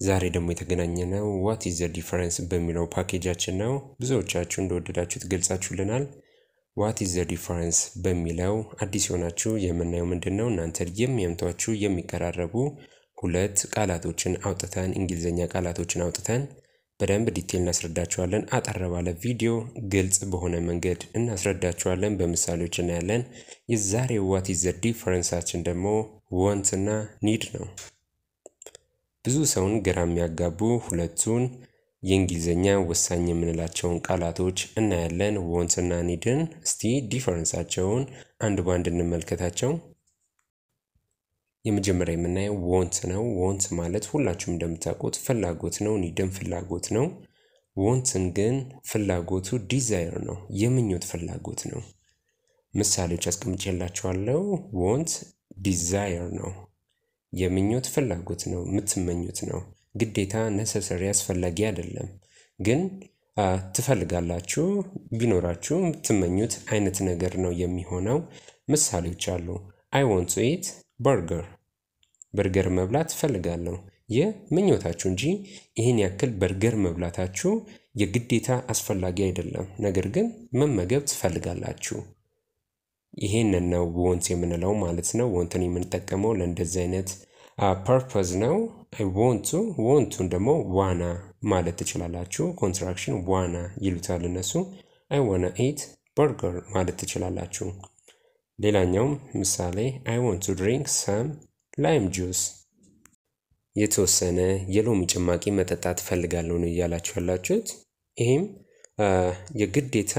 ዛሬ ደግሞ የተገናኘነው what is the difference በሚለው ፓኬጃችን ነው። ብዙዎቻችሁ እንደወደዳችሁት ገልጻችሁልናል። what is the difference በሚለው አዲስ የሆናችሁ የምናየው ምንድን ነው? እናንተ የሚያምቷችሁ የሚቀራረቡ ሁለት ቃላቶችን አውጥተን እንግሊዝኛ ቃላቶችን አውጥተን በደንብ detail እናስረዳችኋለን። አጠር ባለ ቪዲዮ ግልጽ በሆነ መንገድ እናስረዳችኋለን። በምሳሌዎች እናያለን። የዛሬው what is the difference ኣችን ደግሞ ወንት እና ኒድ ነው። ብዙ ሰውን ግራ የሚያጋቡ ሁለቱን የእንግሊዝኛ ወሳኝ የምንላቸውን ቃላቶች እናያለን። ወንት እና ኒድን እስቲ ዲፈረንሳቸውን አንድ በአንድ እንመልከታቸው። የመጀመሪያ የምናየው ወንት ነው። ወንት ማለት ሁላችሁም እንደምታውቁት ፍላጎት ነው። ኒድን ፍላጎት ነው። ወንትን ግን ፍላጎቱ ዲዛይር ነው፣ የምኞት ፍላጎት ነው። ምሳሌዎች አስቀምጬላችኋለሁ። want desire ነው፣ የምኞት ፍላጎት ነው፣ የምትመኙት ነው። ግዴታ necessary አስፈላጊ አይደለም፣ ግን ትፈልጋላችሁ፣ ቢኖራችሁ የምትመኙት አይነት ነገር ነው የሚሆነው። ምሳሌዎች አሉ። I want to eat burger በርገር መብላት እፈልጋለሁ። ይህ ምኞታችሁ እንጂ ይህን ያክል በርገር መብላታችሁ የግዴታ አስፈላጊ አይደለም። ነገር ግን መመገብ ትፈልጋላችሁ። ይሄንን ነው want የምንለው ማለት ነው። ወንትን የምንጠቀመው ለእንደዚህ አይነት purpose ነው። want ኡ want ኡን ደግሞ wanna ማለት ትችላላችሁ። contraction wanna ይሉታል እነሱ። I wanna eat burger ማለት ትችላላችሁ። ሌላኛውም ምሳሌ I want to drink some lime juice የተወሰነ የሎሚ ጭማቂ መጠጣት ፈልጋለሁ ነው እያላችሁ ያላችሁት። ይህም የግዴታ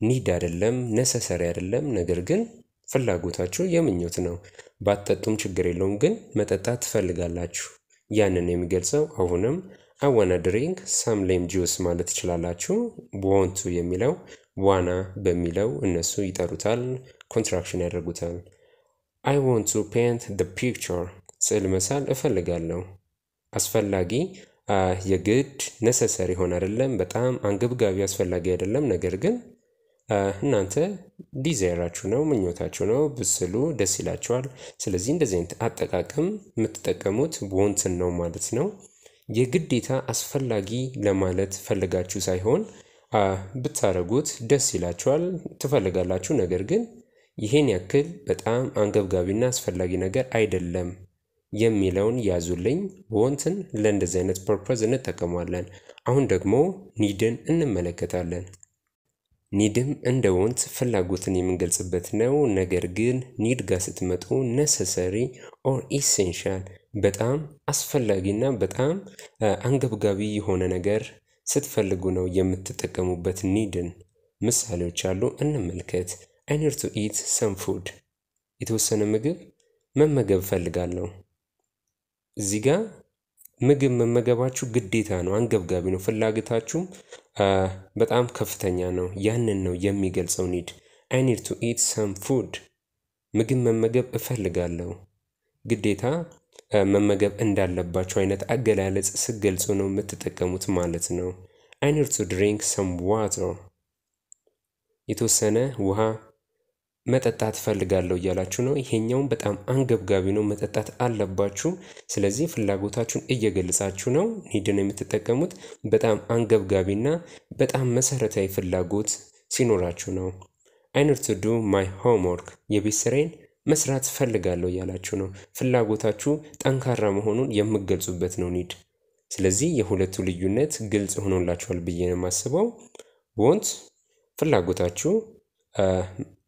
need አይደለም፣ necessary አይደለም። ነገር ግን ፍላጎታችሁ የምኞት ነው። ባትጠጡም ችግር የለውም፣ ግን መጠጣት ትፈልጋላችሁ። ያንን የሚገልጸው አሁንም I wanna drink some lime juice ማለት ትችላላችሁ። want ኡ የሚለው wanna በሚለው እነሱ ይጠሩታል፣ contraction ያደርጉታል። I want to paint the picture ስዕል መሳል እፈልጋለሁ። አስፈላጊ የግድ necessary ሆኖ አይደለም፣ በጣም አንገብጋቢ አስፈላጊ አይደለም። ነገር ግን እናንተ desire ኣችሁ ነው፣ ምኞታችሁ ነው፣ ብትስሉ ደስ ይላችኋል። ስለዚህ እንደዚህ አይነት አጠቃቀም የምትጠቀሙት ወንትን ነው ማለት ነው። የግዴታ አስፈላጊ ለማለት ፈልጋችሁ ሳይሆን ብታረጉት ደስ ይላችኋል፣ ትፈልጋላችሁ። ነገር ግን ይሄን ያክል በጣም አንገብጋቢና አስፈላጊ ነገር አይደለም የሚለውን ያዙልኝ። ወንትን ለእንደዚህ አይነት purpose እንጠቀመዋለን። አሁን ደግሞ need ን እንመለከታለን። need ም እንደ want ፍላጎትን የምንገልጽበት ነው። ነገር ግን need ጋር ስትመጡ necessary or essential በጣም አስፈላጊና በጣም አንገብጋቢ የሆነ ነገር ስትፈልጉ ነው የምትጠቀሙበት need ን። ምሳሌዎች አሉ፣ እንመልከት። I need to eat some food የተወሰነ ምግብ መመገብ እፈልጋለሁ። እዚህ ጋር ምግብ መመገባችሁ ግዴታ ነው፣ አንገብጋቢ ነው። ፍላጎታችሁም በጣም ከፍተኛ ነው። ያንን ነው የሚገልጸው need። I need to eat some food ምግብ መመገብ እፈልጋለሁ። ግዴታ መመገብ እንዳለባቸው አይነት አገላለጽ ስገልጹ ነው የምትጠቀሙት ማለት ነው። I need to drink some water የተወሰነ ውሃ መጠጣት ፈልጋለሁ እያላችሁ ነው። ይሄኛውም በጣም አንገብጋቢ ነው፣ መጠጣት አለባችሁ። ስለዚህ ፍላጎታችሁን እየገለጻችሁ ነው። need ን የምትጠቀሙት በጣም አንገብጋቢና በጣም መሰረታዊ ፍላጎት ሲኖራችሁ ነው። I need to do my homework የቤት ስራዬን መስራት ፈልጋለሁ እያላችሁ ነው። ፍላጎታችሁ ጠንካራ መሆኑን የምገልጹበት ነው ኒድ። ስለዚህ የሁለቱ ልዩነት ግልጽ ሆኖላችኋል ብዬ ነው የማስበው። ወንት ፍላጎታችሁ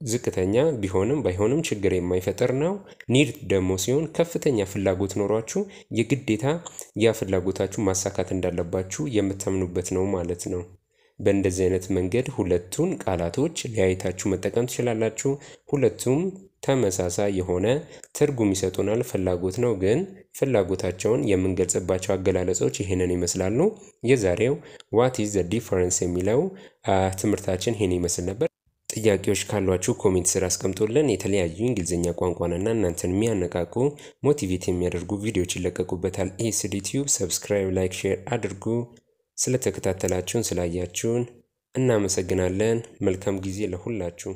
ዝቅተኛ ቢሆንም ባይሆንም ችግር የማይፈጥር ነው። ኒድ ደግሞ ሲሆን ከፍተኛ ፍላጎት ኖሯችሁ የግዴታ ያ ፍላጎታችሁ ማሳካት እንዳለባችሁ የምታምኑበት ነው ማለት ነው። በእንደዚህ አይነት መንገድ ሁለቱን ቃላቶች ለያይታችሁ መጠቀም ትችላላችሁ። ሁለቱም ተመሳሳይ የሆነ ትርጉም ይሰጡናል። ፍላጎት ነው፣ ግን ፍላጎታቸውን የምንገልጽባቸው አገላለጾች ይህንን ይመስላሉ። የዛሬው what is the difference የሚለው ትምህርታችን ይህን ይመስል ነበር። ጥያቄዎች ካሏችሁ comment ስር አስቀምጡልን። የተለያዩ እንግሊዝኛ ቋንቋና እናንተን የሚያነቃቁ motivate የሚያደርጉ ቪዲዮዎች ይለቀቁበታል። ኤስዲ ቲዩብ subscribe፣ like፣ share አድርጉ። ስለተከታተላችሁን ስላያችሁን እናመሰግናለን። መልካም ጊዜ ለሁላችሁ።